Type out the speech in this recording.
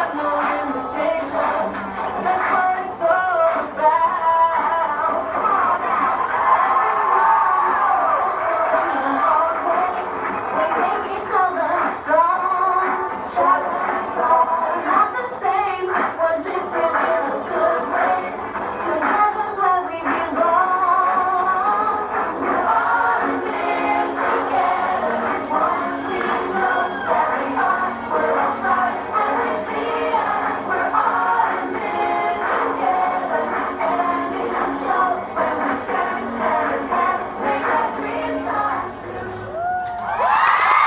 I've known in the